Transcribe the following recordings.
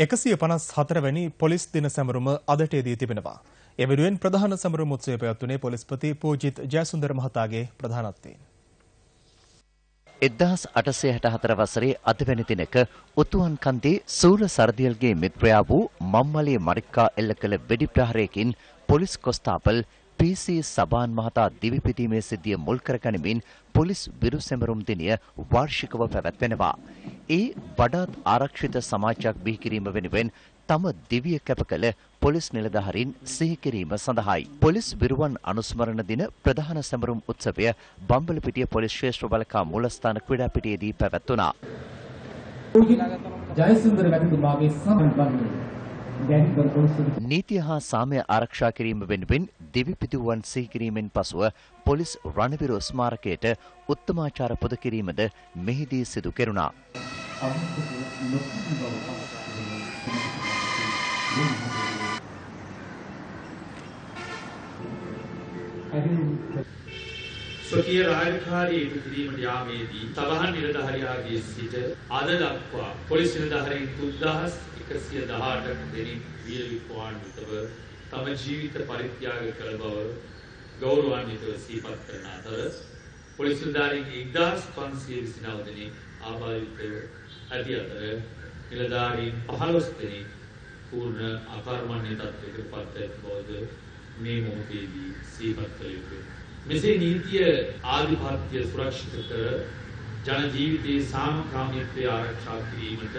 එකසිය පනස් හතරවැනි පොලිස් දින සැමරුම අදට යෙදී තිබෙනවා. එවෙනුවෙන් ප්‍රධාන සැමරුම් උත්සවය පැවැත්වුණේ පොලිස්පති පූජිත් ජයසුන්දර මහතාගේ ප්‍රධානත්වයෙන්. එදදාස් අටසේ හැට හතර වසරේ අදවැනි දිනක උතුවන් කන්දේ සූර සරදියල්ගේ මිත්‍රයා වූ මම්මලේ මරික්කා එල්ල කළ වෙඩි ප්‍රහාරයකින් පොලිස් කොස්තාපල් පී.සී. සබාන් මහතා දිවිපිදීමේ සිද්ධිය මුල් කරගනිමින් පොලිස් විරු සැමරුම් දිනය වාර්ෂිකව පැවැත්වෙනවා. ඒ වඩාත් ආරක්ෂිත සමාජයක් බිහි කිරීම වෙනුවෙන් තම දිවිය කැප කළ පොලිස් නිලධාරීන් සිහි කිරීම සඳහායි. පොලිස් විරුවන් අනුස්මරණ දින ප්‍රධාන සැමරුම් උත්සවය බම්බලපිටිය පොලිස් ශ්‍රේෂ්ඨ බලකා මූලස්ථාන ක්‍රීඩාපිටියේදී පැවැත්වුණා. ජයසුන්දර වැටුතුමාගේ සමන්බන්නේ නීතිය හා සාමය ආරක්ෂා කිරීම වෙනුවෙන් දිවි පිදුවන් සිහි කිරීමෙන් පසුව පොලිස් රණවිරු ස්මාරකයට උත්තමාචාර පුද කිරීමද මෙහිදී සිදු කෙරුණා. ස්වකීය රාජකාරී ඉටු කිරීමට යාමේදී සබහන් නිලධාරියාගේ සිට අද දක්වා පොලිස් නිලධාරීන් 3118 දෙනෙක් වීර විප්‍රවාන්විතව තම ජීවිත පරිත්‍යාග කළ බව ගෞරවාන්විතව සිහිපත් කරන අතර පොලිස් නිලධාරීන්ගේ 1529 දෙනෙක් ආබාධිතව ඇති අතර නිලධාරීන් 15 දෙනෙක් පූර්ණ අකර්මණ්‍ය තත්ත්වයකට පත් ඇති බවද මේ මොහොතේදී සිහිපත් කළ යුතුයි. මෙසේ නීතිය ආධිපත්‍ය සුරක්ෂිත කර ජන ජීවිතයේ සාමකාමීත්වය ආරක්ෂා කිරීමට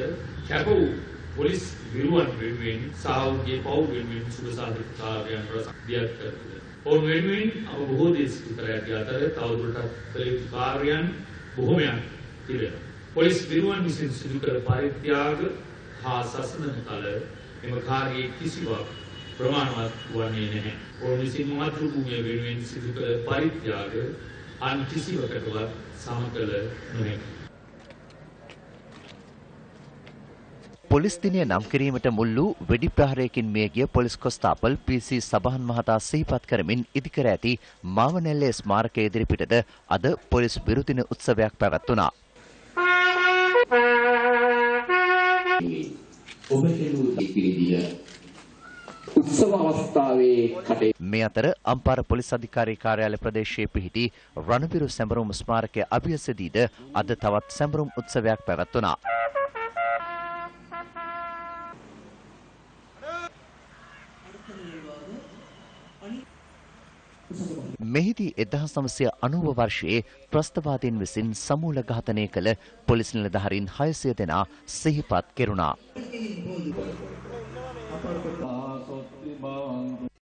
කැප වූ පොලිස් විරුවන් වෙනුවෙන් සහෝදයේ පව් වෙනුවෙන් සුබ සාධක කාර්යයන් රසදියත් කරතුද. ඔවුන් වෙනුවෙන් අප බොහෝ දේ සිදු කර ඇති අතර තවදුරටත් කළ යුතු කාර්යයන් බොහෝමයක් තිබෙනවා. පොලිස් විරුවන් විසින් සිදු කළ පරිත්‍යාග හා සසඳන කල එම කාර්යයේ කිසිවක් ප්‍රමාණවත් වන්නේ නැහැ. ඔවුන් විසින් මාතෘභූමිය වෙනුවෙන් සිදු කළ පරිත්‍යාග අන් කිසිවකටවත් සම කළ නොහැකි. පොලිස් දිනය නම් කිරීමට මුල් වූ වෙඩි ප්‍රහාරයකින් මියගිය පොලිස් කොස්තාපල් පී.සී. සබහන් මහතා සිහිපත් කරමින් ඉදිකර ඇති මාවනැල්ලේ ස්මාරකය ඉදිරිපිටද අද පොලිස් විරුදින උත්සවයක් පැවැත්වුණා. ඔබ කෙරූ පිළිදිය උත්සව අවස්ථාවේ කටේ මේ අතර අම්පාර පොලිස් අධිකාරී කාර්යාලය ප්‍රදේශයේ පිහිටි රණවිරු සැමරුම් ස්මාරකය අභියසදීද අද තවත් සැමරුම් උත්සවයක් පැවැත්වුණා. මෙහිදී එදහස් නමසය අනුව වර්ෂයේ ප්‍රස්ථවාදීන් විසින් සමූල ඝාතනය කළ පොලිස් නිලධහරින් හයසය දෙනා සිහිපත් කෙරුණා.